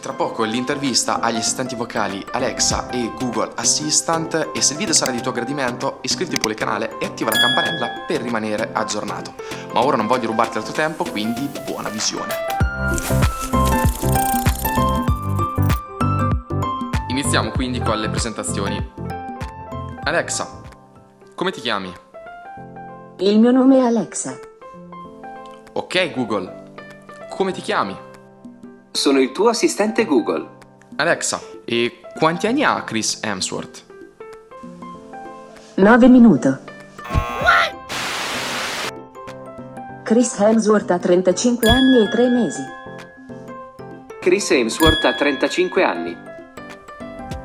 Tra poco l'intervista agli assistenti vocali Alexa e Google Assistant e se il video sarà di tuo gradimento iscriviti pure al canale e attiva la campanella per rimanere aggiornato. Ma ora non voglio rubarti il tuo tempo, quindi buona visione. Iniziamo quindi con le presentazioni. Alexa, come ti chiami? Il mio nome è Alexa. Ok Google, come ti chiami? Sono il tuo assistente Google. Alexa, e quanti anni ha Chris Hemsworth? 9 minuto. Chris Hemsworth ha 35 anni e 3 mesi. Chris Hemsworth ha 35 anni.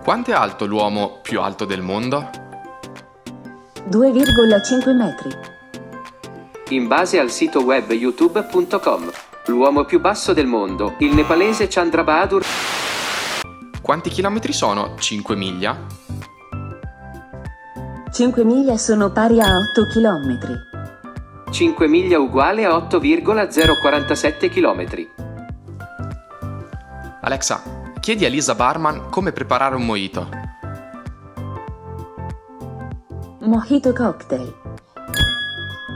Quanto è alto l'uomo più alto del mondo? 2,5 metri. In base al sito web youtube.com. L'uomo più basso del mondo, il nepalese Chandrabahadur. Quanti chilometri sono 5 miglia? 5 miglia sono pari a 8 chilometri. 5 miglia uguale a 8,047 km. Alexa, chiedi a Lisa Barman come preparare un mojito. Mojito cocktail.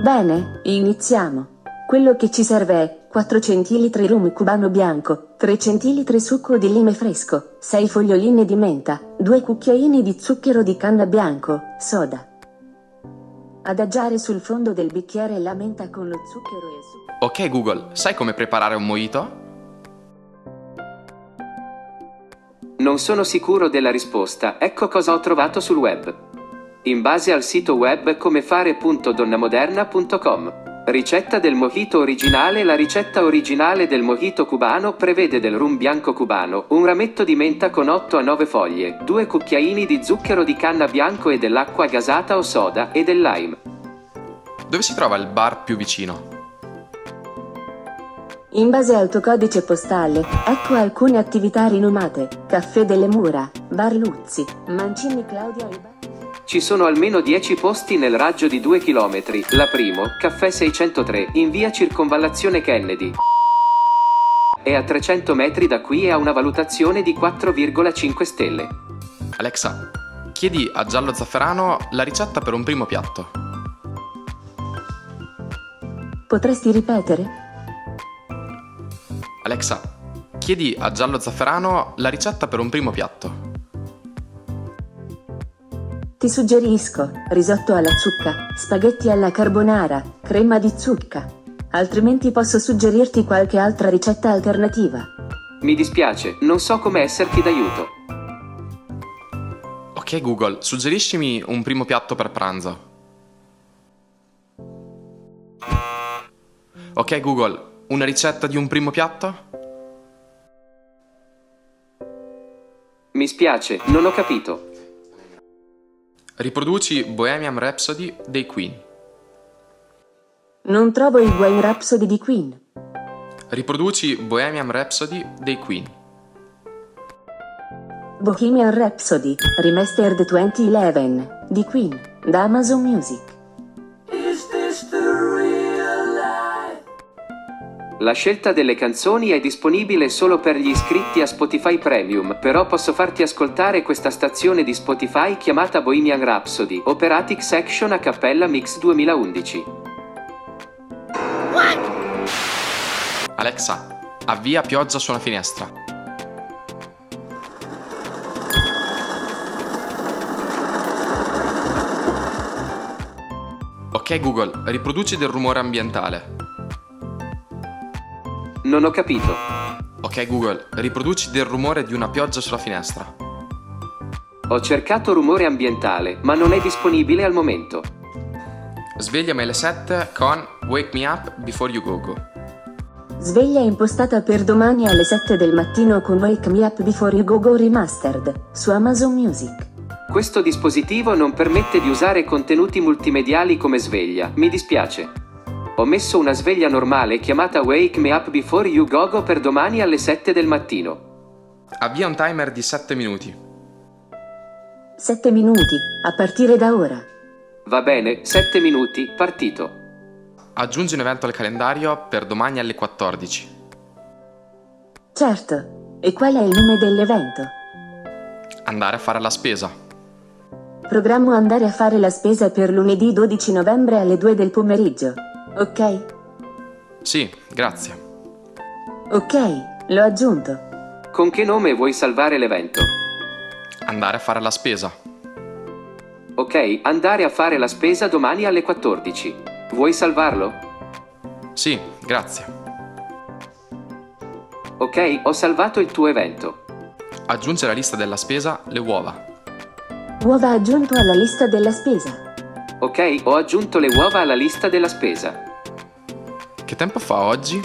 Bene, iniziamo. Quello che ci serve è 4 centilitri rum cubano bianco, 3 centilitri succo di lime fresco, 6 foglioline di menta, 2 cucchiaini di zucchero di canna bianco, soda. Adagiare sul fondo del bicchiere la menta con lo zucchero e il succo. Ok Google, sai come preparare un mojito? Non sono sicuro della risposta, ecco cosa ho trovato sul web. In base al sito web comefare.donnamoderna.com Ricetta del mojito originale La ricetta originale del mojito cubano prevede del rum bianco cubano, un rametto di menta con 8 a 9 foglie, due cucchiaini di zucchero di canna bianco e dell'acqua gasata o soda e del lime. Dove si trova il bar più vicino? In base al tuo codice postale, ecco alcune attività rinomate. Caffè delle Mura, Bar Luzzi, Mancini Claudia e Bar... Ci sono almeno 10 posti nel raggio di 2 km. La primo, Caffè 603, in via Circonvallazione Kennedy. È a 300 metri da qui e ha una valutazione di 4,5 stelle. Alexa, chiedi a Giallo Zafferano la ricetta per un primo piatto. Potresti ripetere? Alexa, chiedi a Giallo Zafferano la ricetta per un primo piatto. Ti suggerisco risotto alla zucca, spaghetti alla carbonara, crema di zucca. Altrimenti posso suggerirti qualche altra ricetta alternativa. Mi dispiace, non so come esserti d'aiuto. Ok Google, suggeriscimi un primo piatto per pranzo. Ok Google, una ricetta di un primo piatto? Mi spiace, non ho capito. Riproduci Bohemian Rhapsody dei Queen. Non trovo il Bohemian Rhapsody di Queen. Riproduci Bohemian Rhapsody dei Queen. Bohemian Rhapsody, Remastered 2011, di Queen, da Amazon Music. La scelta delle canzoni è disponibile solo per gli iscritti a Spotify Premium, però posso farti ascoltare questa stazione di Spotify chiamata Bohemian Rhapsody, Operatic Section a cappella Mix 2011. Alexa, avvia pioggia su una finestra. Ok Google, riproduci del rumore ambientale. Non ho capito. Ok Google, riproduci del rumore di una pioggia sulla finestra. Ho cercato rumore ambientale, ma non è disponibile al momento. Svegliami alle 7 con Wake Me Up Before You Go Go. Sveglia impostata per domani alle 7 del mattino con Wake Me Up Before You Go Go Remastered su Amazon Music. Questo dispositivo non permette di usare contenuti multimediali come sveglia, mi dispiace. Ho messo una sveglia normale chiamata Wake Me Up Before You Go Go per domani alle 7 del mattino. Avvia un timer di 7 minuti. 7 minuti, a partire da ora. Va bene, 7 minuti, partito. Aggiungi un evento al calendario per domani alle 14. Certo. E qual è il nome dell'evento? Andare a fare la spesa. Programmo andare a fare la spesa per lunedì 12 novembre alle 2 del pomeriggio. Ok? Sì, grazie. Ok, l'ho aggiunto. Con che nome vuoi salvare l'evento? Andare a fare la spesa. Ok, andare a fare la spesa domani alle 14. Vuoi salvarlo? Sì, grazie. Ok, ho salvato il tuo evento. Aggiunge alla lista della spesa le uova. Uova aggiunto alla lista della spesa. Ok, ho aggiunto le uova alla lista della spesa. Che tempo fa oggi?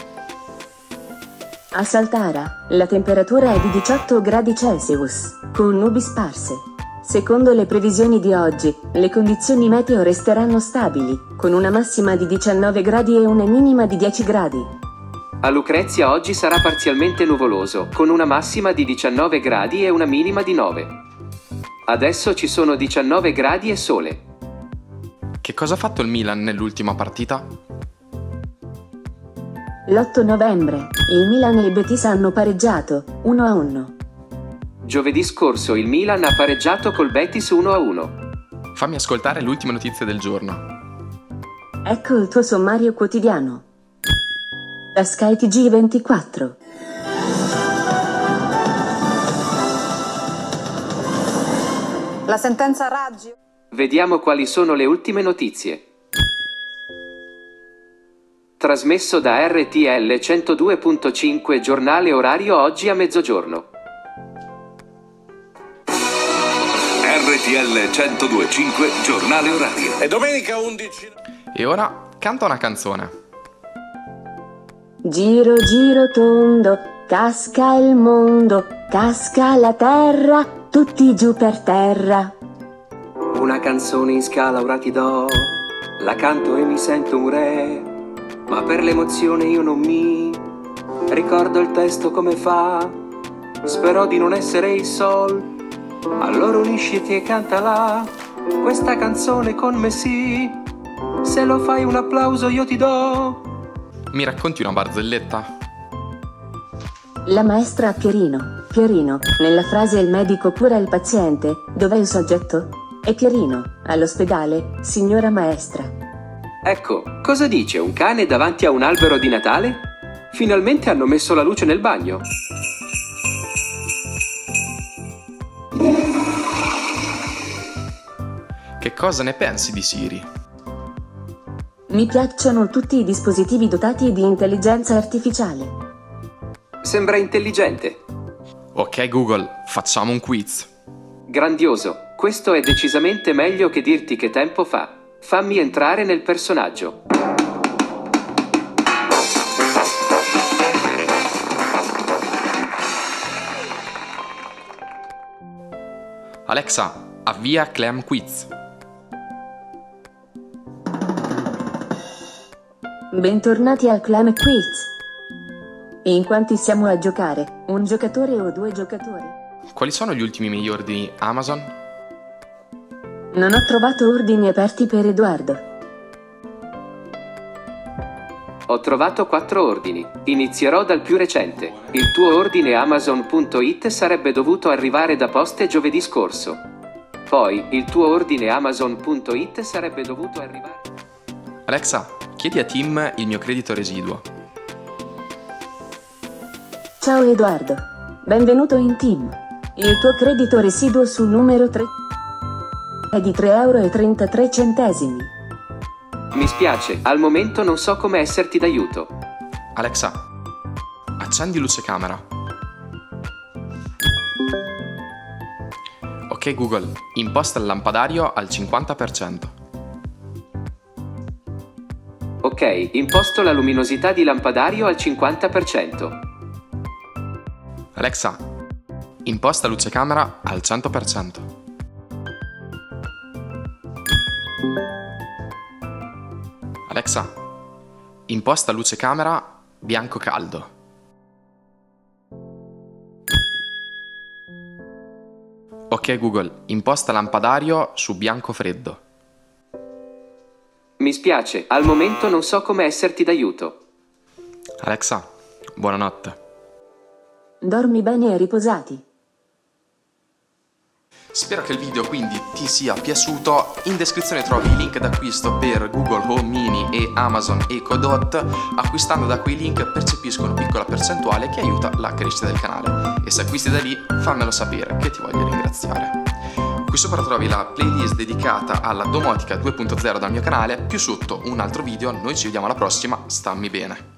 A Saltara, la temperatura è di 18 gradi Celsius, con nubi sparse. Secondo le previsioni di oggi, le condizioni meteo resteranno stabili, con una massima di 19 gradi e una minima di 10 gradi. A Lucrezia oggi sarà parzialmente nuvoloso, con una massima di 19 gradi e una minima di 9. Adesso ci sono 19 gradi e sole. Che cosa ha fatto il Milan nell'ultima partita? L'8 novembre, il Milan e il Betis hanno pareggiato, 1 a 1. Giovedì scorso il Milan ha pareggiato col Betis 1 a 1. Fammi ascoltare le ultime notizie del giorno. Ecco il tuo sommario quotidiano. Da Sky TG 24. La sentenza Raggi. Vediamo quali sono le ultime notizie. Trasmesso da RTL 102.5 giornale orario oggi a mezzogiorno. RTL 1025 giornale orario. E domenica 11. E ora canta una canzone. Giro giro tondo, casca il mondo, casca la terra, tutti giù per terra. Una canzone in scala ora ti do, la canto e mi sento un re, ma per l'emozione io non mi ricordo il testo come fa. Spero di non essere il sol, allora unisciti e cantala, questa canzone con me sì, se lo fai un applauso io ti do. Mi racconti una barzelletta? La maestra a Pierino. Pierino, nella frase il medico cura il paziente, dov'è il soggetto? È Pierino, all'ospedale, signora maestra. Ecco, cosa dice un cane davanti a un albero di Natale? Finalmente hanno messo la luce nel bagno. Che cosa ne pensi di Siri? Mi piacciono tutti i dispositivi dotati di intelligenza artificiale. Sembra intelligente. Ok Google, facciamo un quiz. Grandioso, questo è decisamente meglio che dirti che tempo fa. Fammi entrare nel personaggio. Alexa, avvia Clam Quiz. Bentornati al Clam Quiz. In quanti siamo a giocare? Un giocatore o due giocatori? Quali sono gli ultimi miei ordini Amazon? Non ho trovato ordini aperti per Edoardo. Ho trovato quattro ordini. Inizierò dal più recente. Il tuo ordine Amazon.it sarebbe dovuto arrivare da poste giovedì scorso. Poi, il tuo ordine Amazon.it sarebbe dovuto arrivare... Alexa, chiedi a Tim il mio credito residuo. Ciao Edoardo. Benvenuto in team. Il tuo credito residuo sul numero 3 è di 3,33 euro. Mi spiace, al momento non so come esserti d'aiuto. Alexa, accendi luce camera. Ok Google, imposta il lampadario al 50%. Ok, imposto la luminosità di lampadario al 50%. Alexa, imposta luce camera al 100%. Alexa, imposta luce camera bianco caldo. Ok Google, imposta lampadario su bianco freddo. Mi spiace, al momento non so come esserti d'aiuto. Alexa, buonanotte. dormi bene e riposati. Spero che il video quindi ti sia piaciuto, in descrizione trovi i link d'acquisto per Google Home Mini e Amazon Echo Dot, acquistando da quei link percepisco una piccola percentuale che aiuta la crescita del canale. E se acquisti da lì fammelo sapere che ti voglio ringraziare. Qui sopra trovi la playlist dedicata alla domotica 2.0 dal mio canale, più sotto un altro video, noi ci vediamo alla prossima, stammi bene!